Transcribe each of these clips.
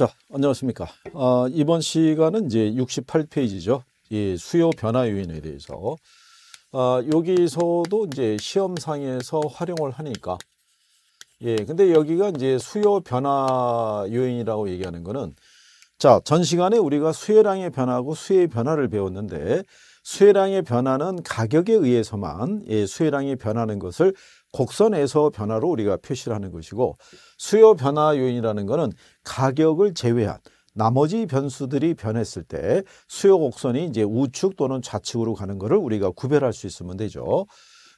자, 안녕하십니까. 어, 이번 시간은 이제 68페이지죠. 이 수요 변화 요인에 대해서. 어, 여기서도 이제 시험상에서 활용을 하니까. 예, 근데 여기가 이제 수요 변화 요인이라고 얘기하는 거는 자, 전 시간에 우리가 수요량의 변화하고 수요의 변화를 배웠는데 수요량의 변화는 가격에 의해서만 예, 수요량이 변하는 것을 곡선에서 변화로 우리가 표시를 하는 것이고 수요 변화 요인이라는 것은 가격을 제외한 나머지 변수들이 변했을 때 수요 곡선이 이제 우측 또는 좌측으로 가는 것을 우리가 구별할 수 있으면 되죠.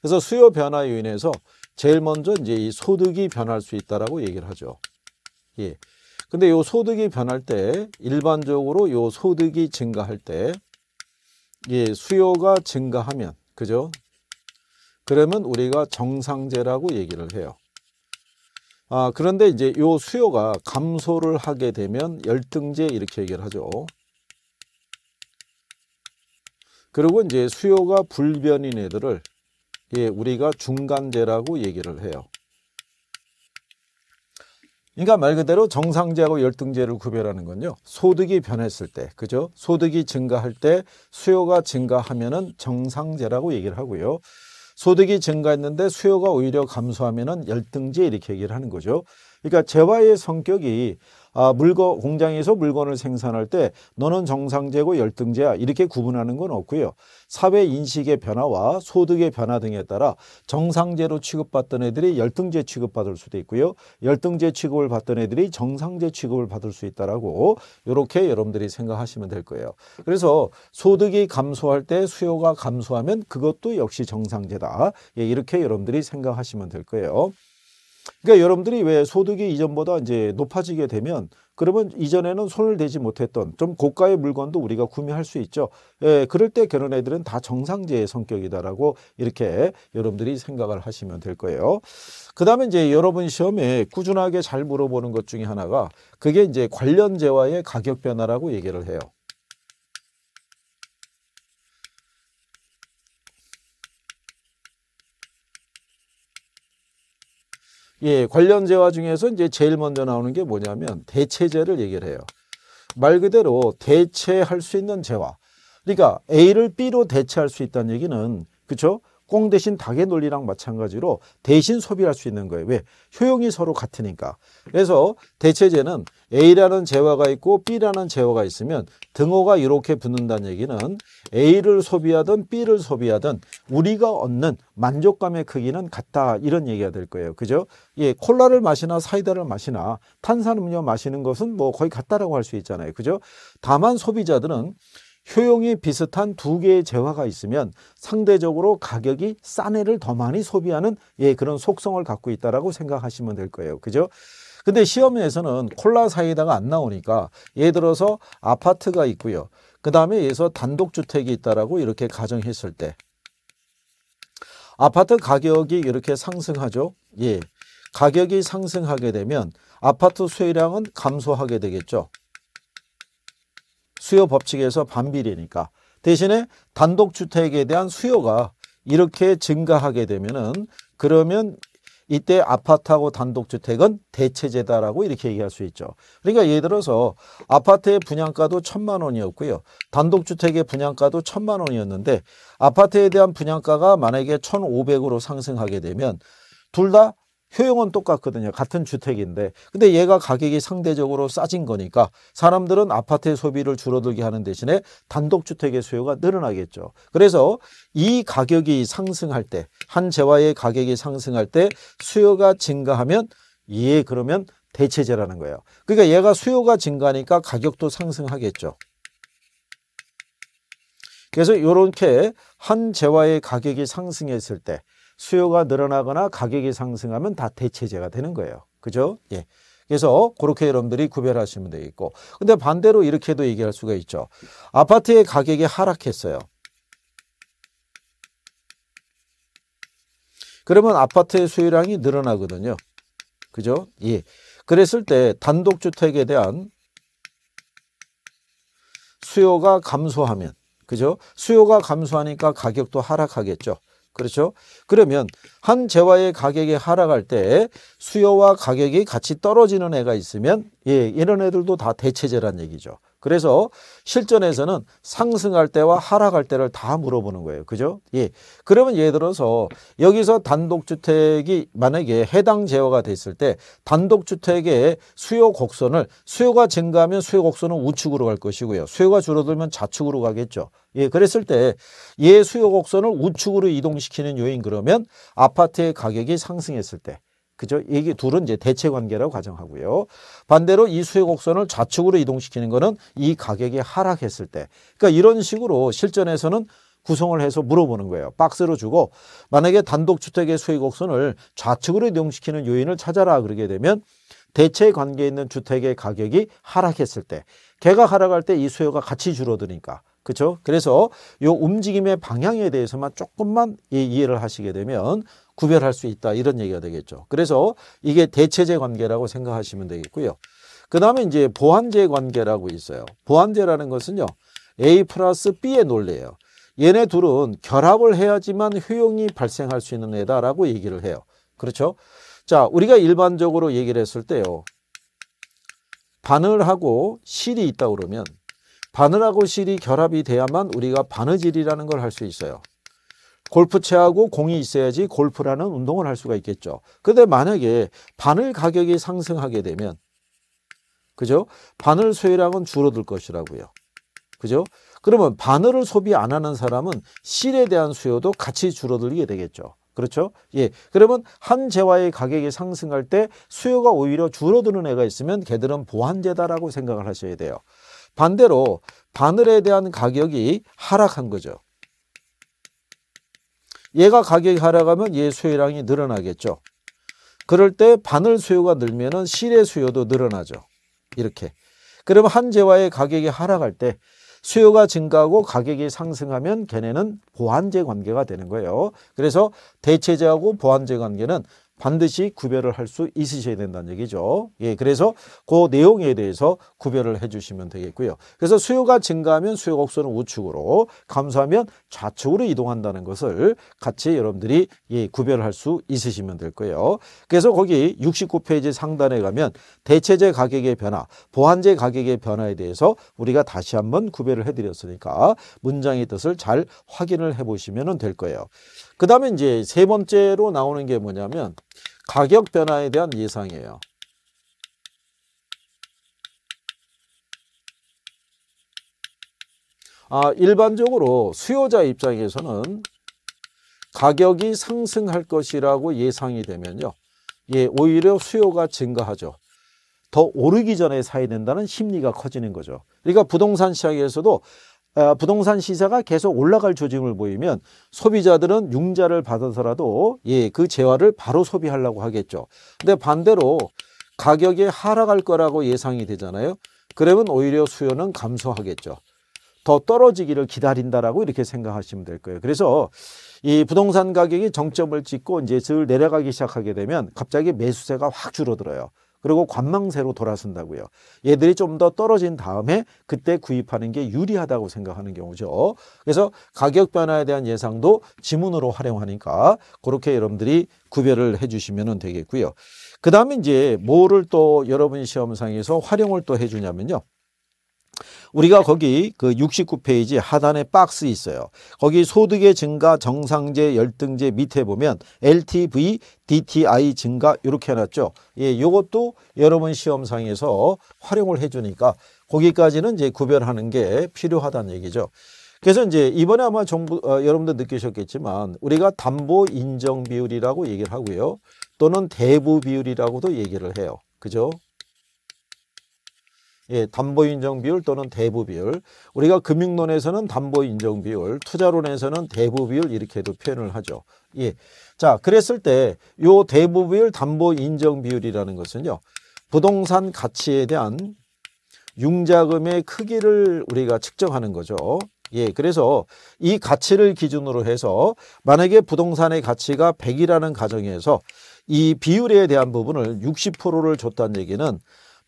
그래서 수요 변화 요인에서 제일 먼저 이제 이 소득이 변할 수 있다라고 얘기를 하죠. 예. 근데 요 소득이 변할 때 일반적으로 요 소득이 증가할 때 예, 수요가 증가하면 그죠? 그러면 우리가 정상제라고 얘기를 해요. 아, 그런데 이제 요 수요가 감소를 하게 되면 열등제 이렇게 얘기를 하죠. 그리고 이제 수요가 불변인 애들을 예, 우리가 중간제라고 얘기를 해요. 그러니까 말 그대로 정상제하고 열등제를 구별하는 건요. 소득이 변했을 때, 그죠? 소득이 증가할 때 수요가 증가하면은 정상제라고 얘기를 하고요. 소득이 증가했는데 수요가 오히려 감소하면은 열등제 이렇게 얘기를 하는 거죠. 그러니까 재화의 성격이 아, 물건 공장에서 물건을 생산할 때 너는 정상제고 열등제야 이렇게 구분하는 건 없고요. 사회 인식의 변화와 소득의 변화 등에 따라 정상제로 취급받던 애들이 열등제 취급받을 수도 있고요. 열등제 취급을 받던 애들이 정상제 취급을 받을 수 있다라고 이렇게 여러분들이 생각하시면 될 거예요. 그래서 소득이 감소할 때 수요가 감소하면 그것도 역시 정상제다. 예, 이렇게 여러분들이 생각하시면 될 거예요. 그러니까 여러분들이 왜 소득이 이전보다 이제 높아지게 되면 그러면 이전에는 손을 대지 못했던 좀 고가의 물건도 우리가 구매할 수 있죠. 예, 그럴 때 그런 애들은 다 정상제의 성격이다라고 이렇게 여러분들이 생각을 하시면 될 거예요. 그 다음에 이제 여러분 시험에 꾸준하게 잘 물어보는 것 중에 하나가 그게 이제 관련제와의 가격 변화라고 얘기를 해요. 예, 관련 재화 중에서 이제 제일 먼저 나오는 게 뭐냐면 대체제를 얘기를 해요. 말 그대로 대체할 수 있는 재화. 그러니까 A를 B로 대체할 수 있다는 얘기는 그렇죠? 꽁 대신 닭의 논리랑 마찬가지로 대신 소비할 수 있는 거예요. 왜? 효용이 서로 같으니까. 그래서 대체제는 A라는 재화가 있고 B라는 재화가 있으면 등호가 이렇게 붙는다는 얘기는 A를 소비하든 B를 소비하든 우리가 얻는 만족감의 크기는 같다 이런 얘기가 될 거예요. 그죠? 예, 콜라를 마시나 사이다를 마시나 탄산음료 마시는 것은 뭐 거의 같다라고 할 수 있잖아요. 그죠? 다만 소비자들은 효용이 비슷한 두 개의 재화가 있으면 상대적으로 가격이 싼 애를 더 많이 소비하는 예, 그런 속성을 갖고 있다라고 생각하시면 될 거예요. 그죠? 근데 시험에서는 콜라 사이다가 안 나오니까 예를 들어서 아파트가 있고요. 그 다음에 여기서 단독 주택이 있다라고 이렇게 가정했을 때 아파트 가격이 이렇게 상승하죠. 예. 가격이 상승하게 되면 아파트 수요량은 감소하게 되겠죠. 수요 법칙에서 반비례니까 대신에 단독주택에 대한 수요가 이렇게 증가하게 되면은 그러면 이때 아파트하고 단독주택은 대체제다라고 이렇게 얘기할 수 있죠. 그러니까 예를 들어서 아파트의 분양가도 천만 원이었고요. 단독주택의 분양가도 천만 원이었는데 아파트에 대한 분양가가 만약에 천오백으로 상승하게 되면 둘 다 효용은 똑같거든요. 같은 주택인데. 근데 얘가 가격이 상대적으로 싸진 거니까 사람들은 아파트의 소비를 줄어들게 하는 대신에 단독주택의 수요가 늘어나겠죠. 그래서 이 가격이 상승할 때, 한 재화의 가격이 상승할 때 수요가 증가하면 예, 그러면 대체제라는 거예요. 그러니까 얘가 수요가 증가하니까 가격도 상승하겠죠. 그래서 이렇게 한 재화의 가격이 상승했을 때 수요가 늘어나거나 가격이 상승하면 다 대체제가 되는 거예요. 그죠? 예. 그래서 그렇게 여러분들이 구별하시면 되겠고. 근데 반대로 이렇게도 얘기할 수가 있죠. 아파트의 가격이 하락했어요. 그러면 아파트의 수요량이 늘어나거든요. 그죠? 예. 그랬을 때 단독주택에 대한 수요가 감소하면, 그죠? 수요가 감소하니까 가격도 하락하겠죠. 그렇죠? 그러면 한 재화의 가격이 하락할 때 수요와 가격이 같이 떨어지는 애가 있으면 예, 이런 애들도 다 대체제란 얘기죠. 그래서 실전에서는 상승할 때와 하락할 때를 다 물어보는 거예요. 그죠? 예. 그러면 예를 들어서 여기서 단독주택이 만약에 해당 제어가 됐을 때 단독주택의 수요 곡선을 수요가 증가하면 수요 곡선은 우측으로 갈 것이고요. 수요가 줄어들면 좌측으로 가겠죠. 예, 그랬을 때 예 수요 곡선을 우측으로 이동시키는 요인 그러면 아파트의 가격이 상승했을 때 그죠? 이게 둘은 이제 대체 관계라고 가정하고요. 반대로 이 수요 곡선을 좌측으로 이동시키는 거는 이 가격이 하락했을 때. 그러니까 이런 식으로 실전에서는 구성을 해서 물어보는 거예요. 박스로 주고 만약에 단독주택의 수요 곡선을 좌측으로 이동시키는 요인을 찾아라 그러게 되면 대체 관계에 있는 주택의 가격이 하락했을 때 개가 하락할 때 이 수요가 같이 줄어드니까 그렇죠? 그래서 이 움직임의 방향에 대해서만 조금만 이해를 하시게 되면 구별할 수 있다 이런 얘기가 되겠죠. 그래서 이게 대체제 관계라고 생각하시면 되겠고요. 그 다음에 이제 보완제 관계라고 있어요. 보완제라는 것은요. A 플러스 B의 논리예요. 얘네 둘은 결합을 해야지만 효용이 발생할 수 있는 애다라고 얘기를 해요. 그렇죠? 자, 우리가 일반적으로 얘기를 했을 때요. 바늘하고 실이 있다 그러면 바늘하고 실이 결합이 돼야만 우리가 바느질이라는 걸 할 수 있어요. 골프채하고 공이 있어야지 골프라는 운동을 할 수가 있겠죠. 근데 만약에 바늘 가격이 상승하게 되면 그죠? 바늘 소유량은 줄어들 것이라고요. 그죠? 그러면 바늘을 소비 안 하는 사람은 실에 대한 수요도 같이 줄어들게 되겠죠. 그렇죠? 예. 그러면 한 재화의 가격이 상승할 때 수요가 오히려 줄어드는 애가 있으면 걔들은 보완제다라고 생각을 하셔야 돼요. 반대로 바늘에 대한 가격이 하락한 거죠. 얘가 가격이 하락하면 얘 수요량이 늘어나겠죠. 그럴 때 바늘 수요가 늘면은 실의 수요도 늘어나죠. 이렇게. 그러면 한 재화의 가격이 하락할 때 수요가 증가하고 가격이 상승하면 걔네는 보완제 관계가 되는 거예요. 그래서 대체제하고 보완제 관계는 반드시 구별을 할 수 있으셔야 된다는 얘기죠. 예, 그래서 그 내용에 대해서 구별을 해주시면 되겠고요. 그래서 수요가 증가하면 수요 곡선은 우측으로, 감소하면 좌측으로 이동한다는 것을 같이 여러분들이 예, 구별을 할수 있으시면 될 거예요. 그래서 거기 69페이지 상단에 가면 대체제 가격의 변화, 보완제 가격의 변화에 대해서 우리가 다시 한번 구별을 해드렸으니까 문장의 뜻을 잘 확인을 해보시면 될 거예요. 그 다음에 이제 세 번째로 나오는 게 뭐냐면 가격 변화에 대한 예상이에요. 아, 일반적으로 수요자 입장에서는 가격이 상승할 것이라고 예상이 되면요. 예, 오히려 수요가 증가하죠. 더 오르기 전에 사야 된다는 심리가 커지는 거죠. 그러니까 부동산 시장에서도 아, 부동산 시세가 계속 올라갈 조짐을 보이면 소비자들은 융자를 받아서라도 예, 그 재화를 바로 소비하려고 하겠죠. 근데 반대로 가격이 하락할 거라고 예상이 되잖아요. 그러면 오히려 수요는 감소하겠죠. 더 떨어지기를 기다린다라고 이렇게 생각하시면 될 거예요. 그래서 이 부동산 가격이 정점을 찍고 이제 슬 내려가기 시작하게 되면 갑자기 매수세가 확 줄어들어요. 그리고 관망세로 돌아선다고요. 얘들이 좀 더 떨어진 다음에 그때 구입하는 게 유리하다고 생각하는 경우죠. 그래서 가격 변화에 대한 예상도 지문으로 활용하니까 그렇게 여러분들이 구별을 해주시면 되겠고요. 그 다음에 이제 뭐를 또 여러분 시험상에서 활용을 또 해주냐면요. 우리가 거기 그 69페이지 하단에 박스 있어요. 거기 소득의 증가 정상제 열등제 밑에 보면 LTV DTI 증가 이렇게 해놨죠. 예, 요것도 여러분 시험상에서 활용을 해주니까 거기까지는 이제 구별하는 게 필요하다는 얘기죠. 그래서 이제 이번에 아마 정부 어, 여러분들 느끼셨겠지만 우리가 담보 인정 비율이라고 얘기를 하고요. 또는 대부 비율이라고도 얘기를 해요. 그죠? 예, 담보 인정 비율 또는 대부 비율. 우리가 금융론에서는 담보 인정 비율, 투자론에서는 대부 비율 이렇게도 표현을 하죠. 예. 자, 그랬을 때 요 대부 비율, 담보 인정 비율이라는 것은요. 부동산 가치에 대한 융자금의 크기를 우리가 측정하는 거죠. 예, 그래서 이 가치를 기준으로 해서 만약에 부동산의 가치가 100이라는 가정에서 이 비율에 대한 부분을 60%를 줬다는 얘기는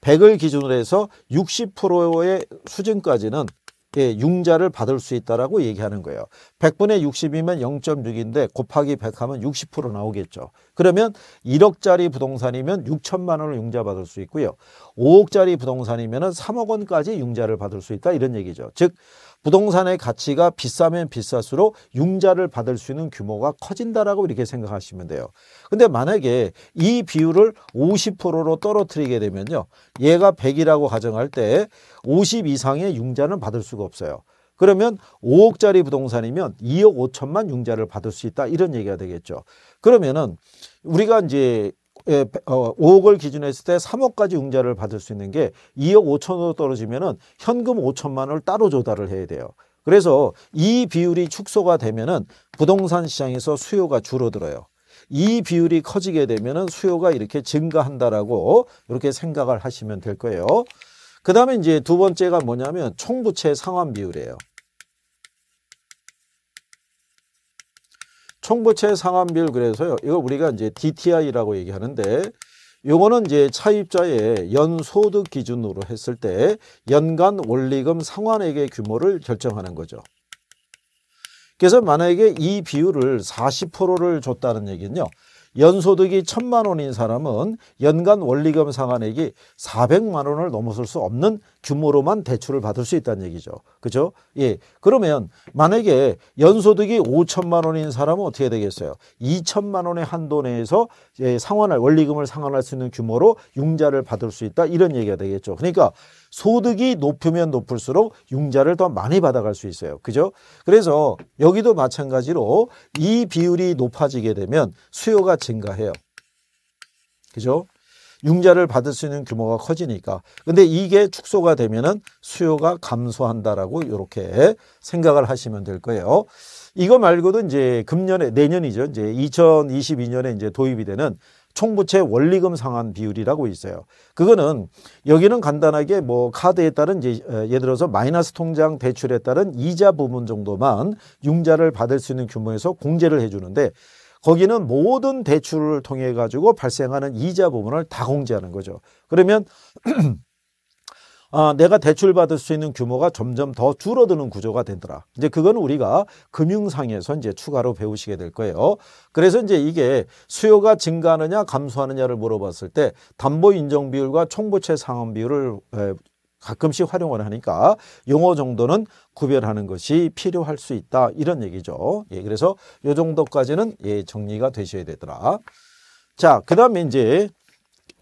100을 기준으로 해서 60%의 수준까지는 예, 융자를 받을 수 있다라고 얘기하는 거예요. 100분의 60이면 0.6인데 곱하기 100하면 60% 나오겠죠. 그러면 1억짜리 부동산이면 6천만 원을 융자 받을 수 있고요. 5억짜리 부동산이면 3억 원까지 융자를 받을 수 있다 이런 얘기죠. 즉 부동산의 가치가 비싸면 비쌀수록 융자를 받을 수 있는 규모가 커진다라고 이렇게 생각하시면 돼요. 근데 만약에 이 비율을 50%로 떨어뜨리게 되면요. 얘가 100이라고 가정할 때 50 이상의 융자는 받을 수가 없어요. 그러면 5억짜리 부동산이면 2억 5천만 융자를 받을 수 있다 이런 얘기가 되겠죠. 그러면은 우리가 이제 예, 어, 5억을 기준으로 했을 때 3억까지 융자를 받을 수 있는 게 2억 5천으로 떨어지면은 현금 5천만 원을 따로 조달을 해야 돼요. 그래서 이 비율이 축소가 되면은 부동산 시장에서 수요가 줄어들어요. 이 비율이 커지게 되면은 수요가 이렇게 증가한다라고 이렇게 생각을 하시면 될 거예요. 그 다음에 이제 두 번째가 뭐냐면 총부채 상환 비율이에요. 총부채 상환비율 그래서요. 이걸 우리가 이제 DTI라고 얘기하는데 요거는 이제 차입자의 연소득 기준으로 했을 때 연간 원리금 상환액의 규모를 결정하는 거죠. 그래서 만약에 이 비율을 40%를 줬다는 얘기는요. 연소득이 천만 원인 사람은 연간 원리금 상환액이 400만 원을 넘어설 수 없는 규모로만 대출을 받을 수 있다는 얘기죠. 그죠? 예. 그러면 만약에 연소득이 5천만 원인 사람은 어떻게 되겠어요? 2천만 원의 한도 내에서 예, 상환할 원리금을 상환할 수 있는 규모로 융자를 받을 수 있다 이런 얘기가 되겠죠. 그러니까 소득이 높으면 높을수록 융자를 더 많이 받아갈 수 있어요. 그죠? 그래서 여기도 마찬가지로 이 비율이 높아지게 되면 수요가 증가해요. 그죠? 융자를 받을 수 있는 규모가 커지니까. 근데 이게 축소가 되면은 수요가 감소한다라고 이렇게 생각을 하시면 될 거예요. 이거 말고도 이제 금년에 내년이죠. 이제 2022년에 이제 도입이 되는 총부채 원리금 상환 비율이라고 있어요. 그거는 여기는 간단하게 뭐 카드에 따른 이제 어, 예를 들어서 마이너스 통장 대출에 따른 이자 부분 정도만 융자를 받을 수 있는 규모에서 공제를 해주는데 거기는 모든 대출을 통해 가지고 발생하는 이자 부분을 다 공제하는 거죠. 그러면 아, 내가 대출 받을 수 있는 규모가 점점 더 줄어드는 구조가 되더라. 이제 그건 우리가 금융상에서 이제 추가로 배우시게 될 거예요. 그래서 이제 이게 수요가 증가하느냐 감소하느냐를 물어봤을 때 담보 인정 비율과 총부채 상환 비율을 가끔씩 활용을 하니까 용어 정도는 구별하는 것이 필요할 수 있다 이런 얘기죠. 예, 그래서 요 정도까지는 예, 정리가 되셔야 되더라. 자, 그다음에 이제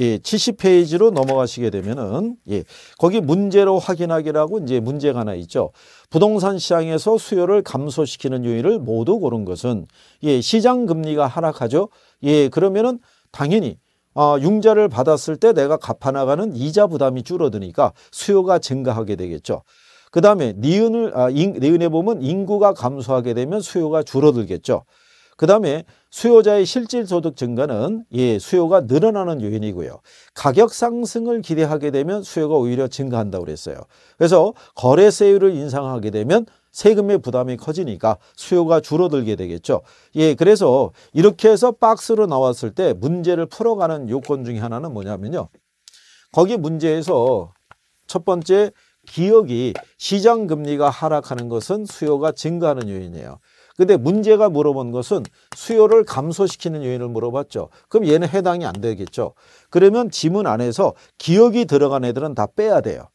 예, 70페이지로 넘어가시게 되면은 예, 거기 문제로 확인하기라고 이제 문제가 하나 있죠. 부동산 시장에서 수요를 감소시키는 요인을 모두 고른 것은 예, 시장 금리가 하락하죠. 예, 그러면은 당연히 어, 융자를 받았을 때 내가 갚아 나가는 이자 부담이 줄어드니까 수요가 증가하게 되겠죠. 그 다음에 니은을 아, 인, 니은에 보면 인구가 감소하게 되면 수요가 줄어들겠죠. 그 다음에 수요자의 실질 소득 증가는 예, 수요가 늘어나는 요인이고요. 가격 상승을 기대하게 되면 수요가 오히려 증가한다고 그랬어요. 그래서 거래세율을 인상하게 되면 세금의 부담이 커지니까 수요가 줄어들게 되겠죠. 예, 그래서 이렇게 해서 박스로 나왔을 때 문제를 풀어가는 요건 중에 하나는 뭐냐면요. 거기 문제에서 첫 번째 기억이 시장 금리가 하락하는 것은 수요가 증가하는 요인이에요. 근데 문제가 물어본 것은 수요를 감소시키는 요인을 물어봤죠. 그럼 얘는 해당이 안 되겠죠. 그러면 지문 안에서 기억이 들어간 애들은 다 빼야 돼요.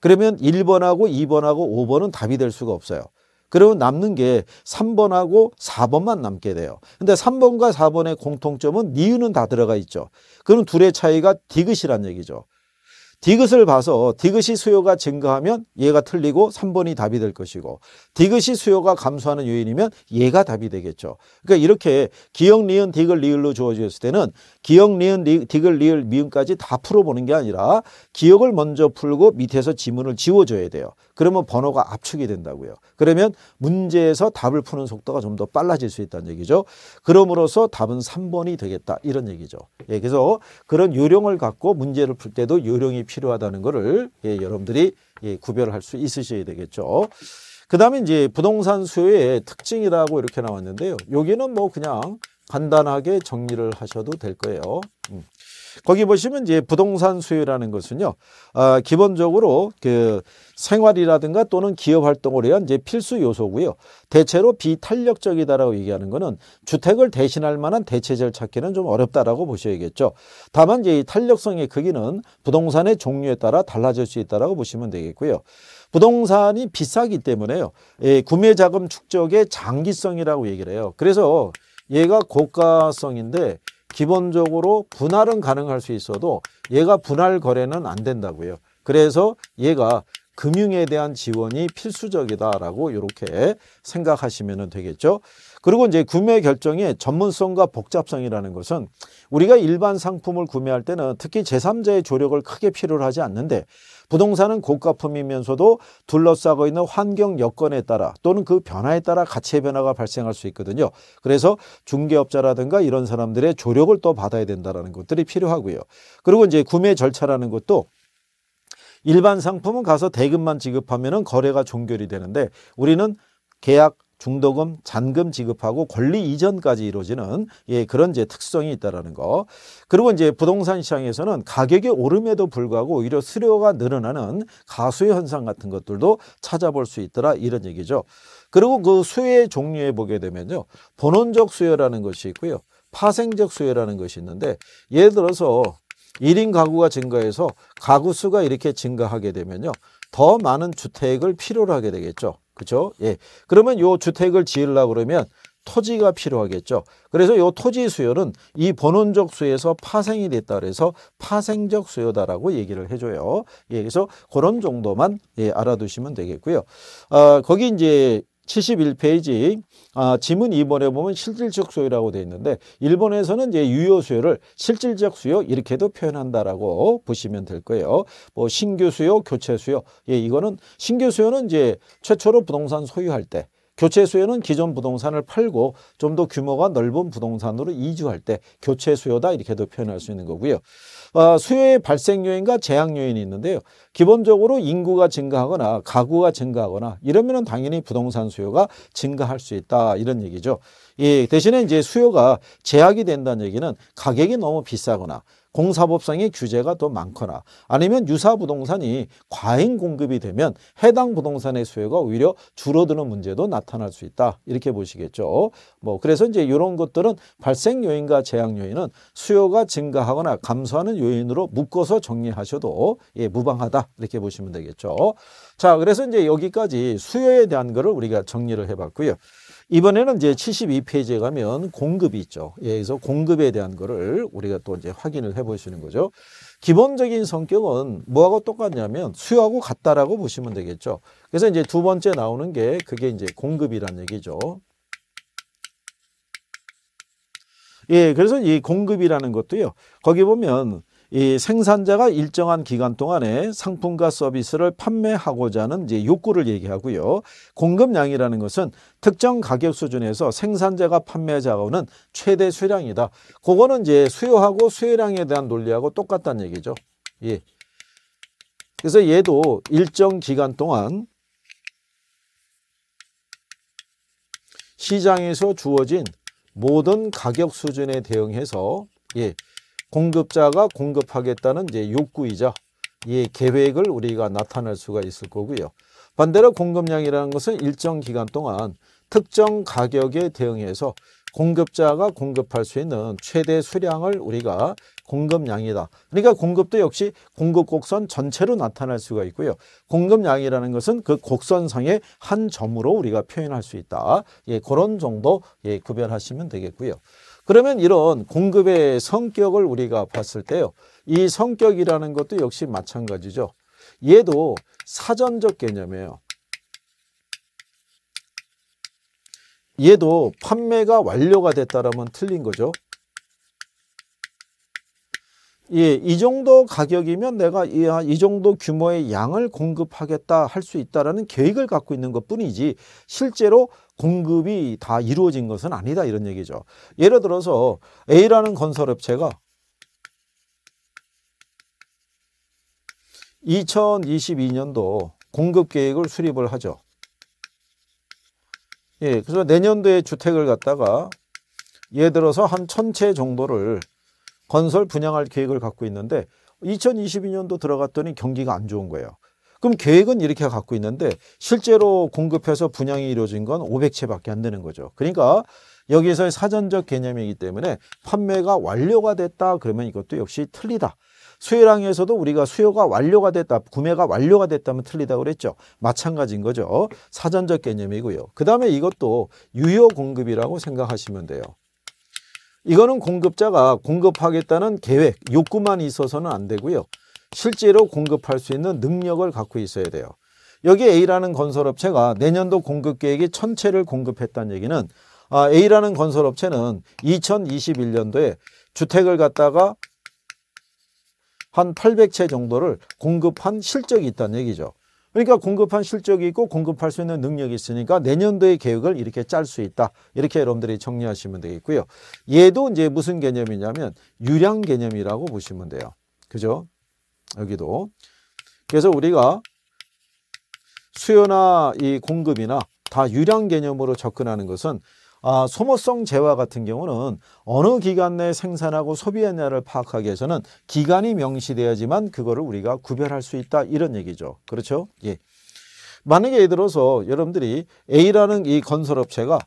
그러면 1번하고 2번하고 5번은 답이 될 수가 없어요. 그러면 남는 게 3번하고 4번만 남게 돼요. 근데 3번과 4번의 공통점은 니은은 다 들어가 있죠. 그럼 둘의 차이가 디귿이란 얘기죠. 디귿을 봐서 디귿이 수요가 증가하면 얘가 틀리고 3번이 답이 될 것이고 디귿이 수요가 감소하는 요인이면 얘가 답이 되겠죠. 그러니까 이렇게 기역, 리은, 디귿, 리을로 주어졌을 때는 기역, 리은, 디귿, 리을, 미음까지 다 풀어보는 게 아니라 기역을 먼저 풀고 밑에서 지문을 지워줘야 돼요. 그러면 번호가 압축이 된다고요. 그러면 문제에서 답을 푸는 속도가 좀 더 빨라질 수 있다는 얘기죠. 그럼으로써 답은 3번이 되겠다 이런 얘기죠. 예, 그래서 그런 요령을 갖고 문제를 풀 때도 요령이 필요하다는 것을 예, 여러분들이 예, 구별할 수 있으셔야 되겠죠. 그 다음에 이제 부동산 수요의 특징이라고 이렇게 나왔는데요. 여기는 뭐 그냥 간단하게 정리를 하셔도 될 거예요. 음. 거기 보시면 이제 부동산 수요라는 것은요, 아, 기본적으로 그 생활이라든가 또는 기업 활동을 위한 이제 필수 요소고요. 대체로 비탄력적이다라고 얘기하는 거는 주택을 대신할 만한 대체제를 찾기는 좀 어렵다라고 보셔야겠죠. 다만 이제 이 탄력성의 크기는 부동산의 종류에 따라 달라질 수 있다라고 보시면 되겠고요. 부동산이 비싸기 때문에요. 예, 구매 자금 축적의 장기성이라고 얘기를 해요. 그래서 얘가 고가성인데 기본적으로 분할은 가능할 수 있어도 얘가 분할 거래는 안 된다고요. 그래서 얘가 금융에 대한 지원이 필수적이다라고 이렇게 생각하시면 되겠죠. 그리고 이제 구매 결정의 전문성과 복잡성이라는 것은 우리가 일반 상품을 구매할 때는 특히 제3자의 조력을 크게 필요로 하지 않는데 부동산은 고가품이면서도 둘러싸고 있는 환경 여건에 따라 또는 그 변화에 따라 가치의 변화가 발생할 수 있거든요. 그래서 중개업자라든가 이런 사람들의 조력을 또 받아야 된다는 것들이 필요하고요. 그리고 이제 구매 절차라는 것도 일반 상품은 가서 대금만 지급하면 거래가 종결이 되는데 우리는 계약 중도금, 잔금 지급하고 권리 이전까지 이루어지는 예, 그런 이제 특성이 있다라는 거. 그리고 이제 부동산 시장에서는 가격이 오름에도 불구하고 오히려 수요가 늘어나는 가수의 현상 같은 것들도 찾아볼 수 있더라 이런 얘기죠. 그리고 그 수요의 종류에 보게 되면요. 본원적 수요라는 것이 있고요. 파생적 수요라는 것이 있는데 예를 들어서 1인 가구가 증가해서 가구 수가 이렇게 증가하게 되면요. 더 많은 주택을 필요로 하게 되겠죠. 그죠? 예. 그러면 요 주택을 지으려고 그러면 토지가 필요하겠죠. 그래서 요 토지 수요는 이 본원적 수에서 파생이 됐다 그래서 파생적 수요다라고 얘기를 해줘요. 예, 그래서 그런 정도만 예, 알아두시면 되겠고요. 아, 거기 이제 71페이지 아, 지문 2번에 보면 실질적 수요라고 되어 있는데 일본에서는 이제 유효 수요를 실질적 수요 이렇게도 표현한다라고 보시면 될 거예요. 뭐 신규 수요, 교체 수요. 예, 이거는 신규 수요는 이제 최초로 부동산 소유할 때 교체 수요는 기존 부동산을 팔고 좀 더 규모가 넓은 부동산으로 이주할 때 교체 수요다 이렇게도 표현할 수 있는 거고요. 어, 수요의 발생 요인과 제약 요인이 있는데요. 기본적으로 인구가 증가하거나 가구가 증가하거나 이러면 당연히 부동산 수요가 증가할 수 있다 이런 얘기죠. 예, 대신에 이제 수요가 제약이 된다는 얘기는 가격이 너무 비싸거나 공사법상의 규제가 더 많거나 아니면 유사 부동산이 과잉 공급이 되면 해당 부동산의 수요가 오히려 줄어드는 문제도 나타날 수 있다. 이렇게 보시겠죠. 뭐 그래서 이제 이런 것들은 발생 요인과 제약 요인은 수요가 증가하거나 감소하는 요인으로 묶어서 정리하셔도 예, 무방하다. 이렇게 보시면 되겠죠. 자, 그래서 이제 여기까지 수요에 대한 거를 우리가 정리를 해 봤고요. 이번에는 이제 72페이지에 가면 공급이 있죠. 예, 그래서 공급에 대한 거를 우리가 또 이제 확인을 해 보시는 거죠. 기본적인 성격은 뭐하고 똑같냐면 수요하고 같다라고 보시면 되겠죠. 그래서 이제 두 번째 나오는 게 그게 이제 공급이란 얘기죠. 예, 그래서 이 공급이라는 것도요. 거기 보면 이 생산자가 일정한 기간 동안에 상품과 서비스를 판매하고자 하는 이제 욕구를 얘기하고요. 공급량이라는 것은 특정 가격 수준에서 생산자가 판매자하고는 최대 수량이다. 그거는 이제 수요하고 수요량에 대한 논리하고 똑같다는 얘기죠. 예. 그래서 얘도 일정 기간 동안 시장에서 주어진 모든 가격 수준에 대응해서 예, 공급자가 공급하겠다는 이제 욕구이자 이 계획을 우리가 나타낼 수가 있을 거고요. 반대로 공급량이라는 것은 일정 기간 동안 특정 가격에 대응해서 공급자가 공급할 수 있는 최대 수량을 우리가 공급량이다. 그러니까 공급도 역시 공급 곡선 전체로 나타날 수가 있고요. 공급량이라는 것은 그 곡선상의 한 점으로 우리가 표현할 수 있다. 예, 그런 정도 예, 구별하시면 되겠고요. 그러면 이런 공급의 성격을 우리가 봤을 때요. 이 성격이라는 것도 역시 마찬가지죠. 얘도 사전적 개념이에요. 얘도 판매가 완료가 됐다라면 틀린 거죠. 예, 이 정도 가격이면 내가 이, 이 정도 규모의 양을 공급하겠다 할 수 있다라는 계획을 갖고 있는 것 뿐이지 실제로 공급이 다 이루어진 것은 아니다 이런 얘기죠. 예를 들어서 A라는 건설업체가 2022년도 공급 계획을 수립을 하죠. 예, 그래서 내년도에 주택을 갖다가 예를 들어서 한 천 채 정도를 건설 분양할 계획을 갖고 있는데 2022년도 들어갔더니 경기가 안 좋은 거예요. 그럼 계획은 이렇게 갖고 있는데 실제로 공급해서 분양이 이루어진 건 500채밖에 안 되는 거죠. 그러니까 여기서의 사전적 개념이기 때문에 판매가 완료가 됐다 그러면 이것도 역시 틀리다. 수요량에서도 우리가 수요가 완료가 됐다, 구매가 완료가 됐다면 틀리다고 그랬죠. 마찬가지인 거죠. 사전적 개념이고요. 그 다음에 이것도 유효 공급이라고 생각하시면 돼요. 이거는 공급자가 공급하겠다는 계획, 욕구만 있어서는 안 되고요. 실제로 공급할 수 있는 능력을 갖고 있어야 돼요. 여기 A라는 건설업체가 내년도 공급 계획이 천채를 공급했다는 얘기는 아, A라는 건설업체는 2021년도에 주택을 갖다가 한 800채 정도를 공급한 실적이 있다는 얘기죠. 그러니까 공급한 실적이 있고 공급할 수 있는 능력이 있으니까 내년도의 계획을 이렇게 짤 수 있다. 이렇게 여러분들이 정리하시면 되겠고요. 얘도 이제 무슨 개념이냐면 유량 개념이라고 보시면 돼요. 그죠? 여기도. 그래서 우리가 수요나 이 공급이나 다 유량 개념으로 접근하는 것은 아, 소모성 재화 같은 경우는 어느 기간 내에 생산하고 소비했냐를 파악하기 위해서는 기간이 명시되어야지만 그거를 우리가 구별할 수 있다 이런 얘기죠. 그렇죠? 예. 만약에 예를 들어서 여러분들이 A라는 이 건설업체가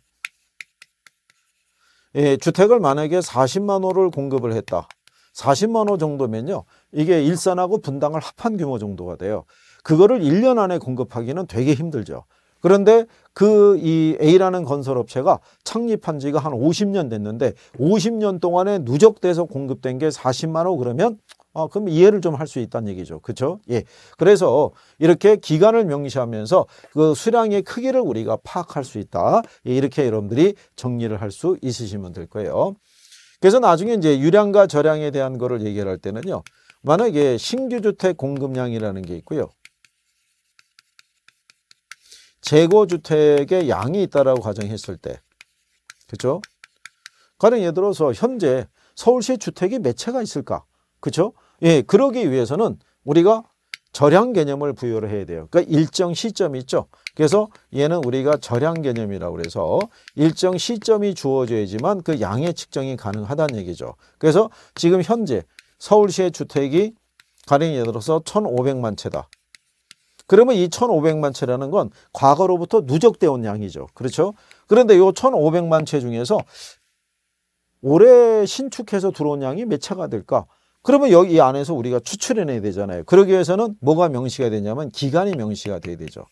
예, 주택을 만약에 40만 호를 공급을 했다. 40만 호 정도면요. 이게 일산하고 분당을 합한 규모 정도가 돼요. 그거를 1년 안에 공급하기는 되게 힘들죠. 그런데 그 이 A라는 건설업체가 창립한 지가 한 50년 됐는데 50년 동안에 누적돼서 공급된 게 40만 호 그러면 아, 그럼 이해를 좀 할 수 있다는 얘기죠. 그렇죠? 예. 그래서 이렇게 기간을 명시하면서 그 수량의 크기를 우리가 파악할 수 있다. 예, 이렇게 여러분들이 정리를 할 수 있으시면 될 거예요. 그래서 나중에 이제 유량과 저량에 대한 거를 얘기할 때는요. 만약에 신규 주택 공급량이라는 게 있고요. 재고 주택의 양이 있다라고 가정했을 때, 그죠? 가령 예를 들어서 현재 서울시 주택이 몇 채가 있을까? 그죠? 예, 그러기 위해서는 우리가 절량 개념을 부여를 해야 돼요. 그러니까 일정 시점이 있죠. 그래서 얘는 우리가 절량 개념이라고 그래서 일정 시점이 주어져야지만 그 양의 측정이 가능하다는 얘기죠. 그래서 지금 현재 서울시의 주택이 가령 예를 들어서 1,500만 채다. 그러면 이 1,500만 채라는 건 과거로부터 누적되어 온 양이죠. 그렇죠? 그런데 이 1,500만 채 중에서 올해 신축해서 들어온 양이 몇 차가 될까? 그러면 여기 이 안에서 우리가 추출해내야 되잖아요. 그러기 위해서는 뭐가 명시가 되냐면 기간이 명시가 돼야 되죠.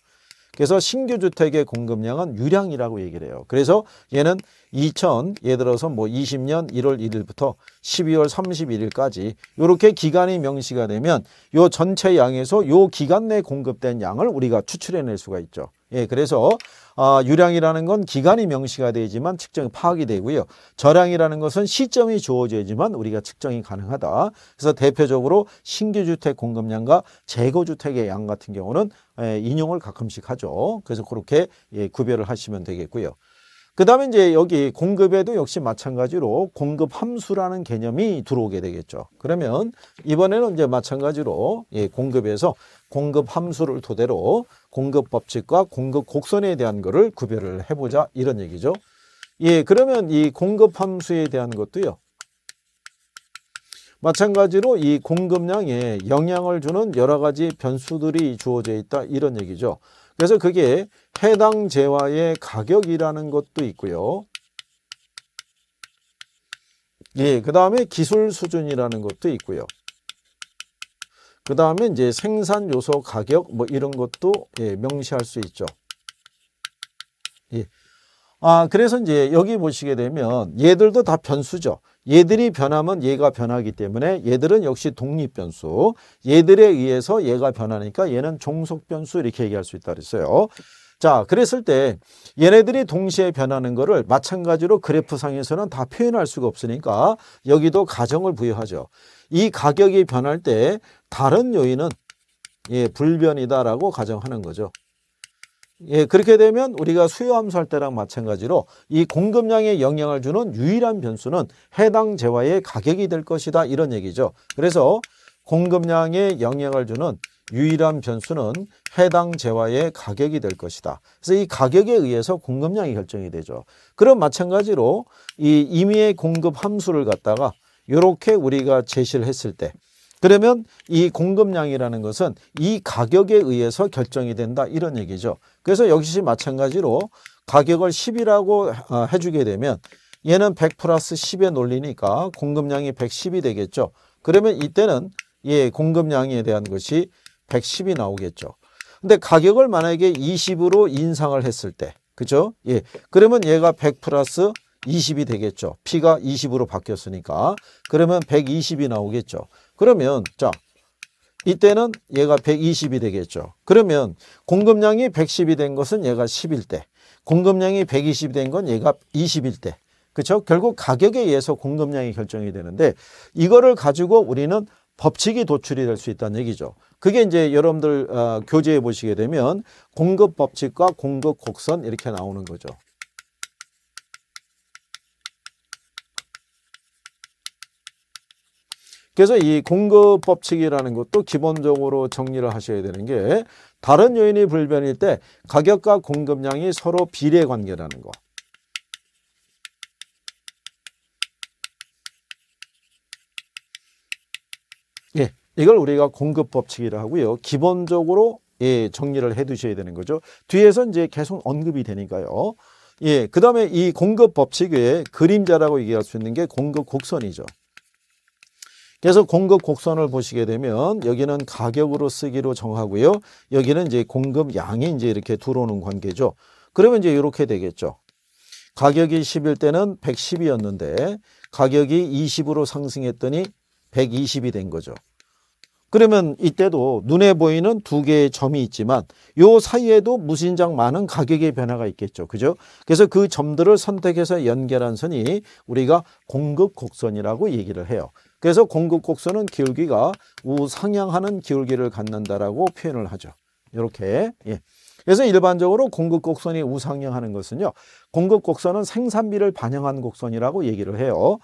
그래서 신규 주택의 공급량은 유량이라고 얘기를 해요. 그래서 얘는 2000 예를 들어서 뭐 20년 1월 1일부터 12월 31일까지 이렇게 기간이 명시가 되면 요 전체 양에서 요 기간 내 공급된 양을 우리가 추출해낼 수가 있죠. 예, 그래서 아, 유량이라는 건 기간이 명시가 되지만 측정이 파악이 되고요. 저량이라는 것은 시점이 주어져야지만 우리가 측정이 가능하다. 그래서 대표적으로 신규 주택 공급량과 재고 주택의 양 같은 경우는 예, 인용을 가끔씩 하죠. 그래서 그렇게 예, 구별을 하시면 되겠고요. 그 다음에 이제 여기 공급에도 역시 마찬가지로 공급 함수라는 개념이 들어오게 되겠죠. 그러면 이번에는 이제 마찬가지로 예, 공급에서 공급 함수를 토대로 공급 법칙과 공급 곡선에 대한 거를 구별을 해보자 이런 얘기죠. 예, 그러면 이 공급 함수에 대한 것도요. 마찬가지로 이 공급량에 영향을 주는 여러 가지 변수들이 주어져 있다 이런 얘기죠. 그래서 그게 해당 재화의 가격이라는 것도 있고요. 예, 그 다음에 기술 수준이라는 것도 있고요. 그 다음에 이제 생산 요소 가격 뭐 이런 것도 예, 명시할 수 있죠. 예. 아, 그래서 이제 여기 보시게 되면 얘들도 다 변수죠. 얘들이 변하면 얘가 변하기 때문에 얘들은 역시 독립 변수. 얘들에 의해서 얘가 변하니까 얘는 종속 변수 이렇게 얘기할 수 있다 그랬어요. 자, 그랬을 때 얘네들이 동시에 변하는 거를 마찬가지로 그래프상에서는 다 표현할 수가 없으니까 여기도 가정을 부여하죠. 이 가격이 변할 때 다른 요인은 예, 불변이다라고 가정하는 거죠. 예, 그렇게 되면 우리가 수요 함수할 때랑 마찬가지로 이 공급량에 영향을 주는 유일한 변수는 해당 재화의 가격이 될 것이다 이런 얘기죠. 그래서 공급량에 영향을 주는 유일한 변수는 해당 재화의 가격이 될 것이다. 그래서 이 가격에 의해서 공급량이 결정이 되죠. 그럼 마찬가지로 이 임의의 공급 함수를 갖다가 이렇게 우리가 제시를 했을 때 그러면 이 공급량이라는 것은 이 가격에 의해서 결정이 된다 이런 얘기죠. 그래서 역시 마찬가지로 가격을 10이라고 어, 해주게 되면 얘는 100 플러스 10의 논리니까 공급량이 110이 되겠죠. 그러면 이때는 예, 공급량에 대한 것이 110이 나오겠죠. 근데 가격을 만약에 20으로 인상을 했을 때, 그죠? 예. 그러면 얘가 100 플러스 20이 되겠죠. P가 20으로 바뀌었으니까. 그러면 120이 나오겠죠. 그러면, 자, 이때는 얘가 120이 되겠죠. 그러면 공급량이 110이 된 것은 얘가 10일 때, 공급량이 120이 된 건 얘가 20일 때, 그렇죠? 결국 가격에 의해서 공급량이 결정이 되는데 이거를 가지고 우리는 법칙이 도출이 될 수 있다는 얘기죠. 그게 이제 여러분들 어, 교재에 보시게 되면 공급 법칙과 공급 곡선 이렇게 나오는 거죠. 그래서 이 공급 법칙이라는 것도 기본적으로 정리를 하셔야 되는 게 다른 요인이 불변일 때 가격과 공급량이 서로 비례 관계라는 거. 예, 이걸 우리가 공급 법칙이라 하고요. 기본적으로 예, 정리를 해 두셔야 되는 거죠. 뒤에서 이제 계속 언급이 되니까요. 예, 그 다음에 이 공급 법칙의 그림자라고 얘기할 수 있는 게 공급 곡선이죠. 그래서 공급 곡선을 보시게 되면 여기는 가격으로 쓰기로 정하고요. 여기는 이제 공급 양이 이제 이렇게 들어오는 관계죠. 그러면 이제 이렇게 되겠죠. 가격이 10일 때는 110이었는데 가격이 20으로 상승했더니 120이 된 거죠. 그러면 이때도 눈에 보이는 두 개의 점이 있지만 요 사이에도 무신장 많은 가격의 변화가 있겠죠. 그죠? 그래서 그 점들을 선택해서 연결한 선이 우리가 공급 곡선이라고 얘기를 해요. 그래서 공급 곡선은 기울기가 우상향하는 기울기를 갖는다라고 표현을 하죠. 이렇게. 예. 그래서 일반적으로 공급 곡선이 우상향하는 것은요. 공급 곡선은 생산비를 반영한 곡선이라고 얘기를 해요.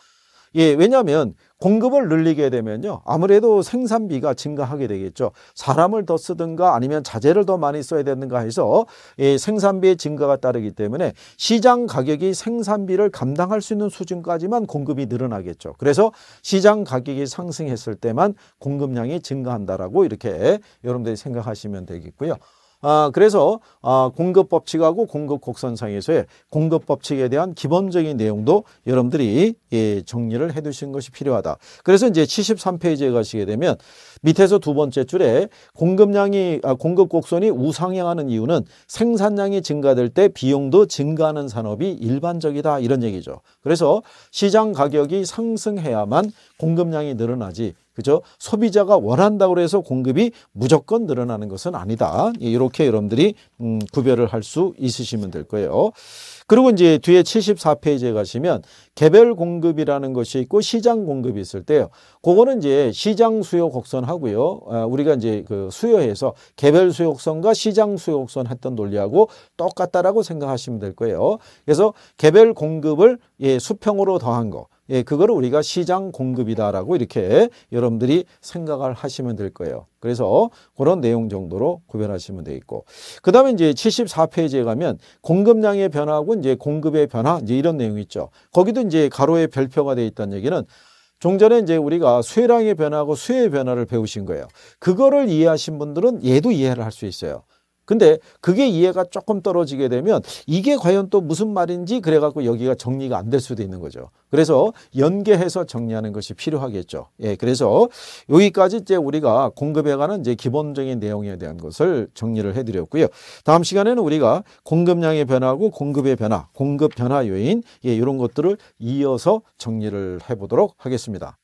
예, 왜냐하면 공급을 늘리게 되면요. 아무래도 생산비가 증가하게 되겠죠. 사람을 더 쓰든가 아니면 자재를 더 많이 써야 되는가 해서 예, 생산비의 증가가 따르기 때문에 시장 가격이 생산비를 감당할 수 있는 수준까지만 공급이 늘어나겠죠. 그래서 시장 가격이 상승했을 때만 공급량이 증가한다라고 이렇게 여러분들이 생각하시면 되겠고요. 아, 그래서 아, 공급 법칙하고 공급 곡선상에서의 공급 법칙에 대한 기본적인 내용도 여러분들이 예, 정리를 해 두신 것이 필요하다. 그래서 이제 73페이지에 가시게 되면 밑에서 두 번째 줄에 공급량이 아, 공급 곡선이 우상향하는 이유는 생산량이 증가될 때 비용도 증가하는 산업이 일반적이다 이런 얘기죠. 그래서 시장 가격이 상승해야만 공급량이 늘어나지 그죠? 소비자가 원한다고 해서 공급이 무조건 늘어나는 것은 아니다. 이렇게 여러분들이 음, 구별을 할 수 있으시면 될 거예요. 그리고 이제 뒤에 74페이지에 가시면 개별 공급이라는 것이 있고 시장 공급이 있을 때요. 그거는 이제 시장 수요 곡선하고요. 아, 우리가 이제 그 수요에서 개별 수요 곡선과 시장 수요 곡선 했던 논리하고 똑같다라고 생각하시면 될 거예요. 그래서 개별 공급을 예, 수평으로 더한 거. 예, 그거를 우리가 시장 공급이다라고 이렇게 여러분들이 생각을 하시면 될 거예요. 그래서 그런 내용 정도로 구별하시면 되겠고. 그 다음에 이제 74페이지에 가면 공급량의 변화하고 이제 공급의 변화, 이제 이런 내용이 있죠. 거기도 이제 가로에 별표가 되어 있다는 얘기는 종전에 이제 우리가 수혜량의 변화하고 수혜의 변화를 배우신 거예요. 그거를 이해하신 분들은 얘도 이해를 할 수 있어요. 근데 그게 이해가 조금 떨어지게 되면 이게 과연 또 무슨 말인지 그래갖고 여기가 정리가 안 될 수도 있는 거죠. 그래서 연계해서 정리하는 것이 필요하겠죠. 예, 그래서 여기까지 이제 우리가 공급에 관한 이제 기본적인 내용에 대한 것을 정리를 해드렸고요. 다음 시간에는 우리가 공급량의 변화하고 공급의 변화, 공급 변화 요인, 예, 이런 것들을 이어서 정리를 해보도록 하겠습니다.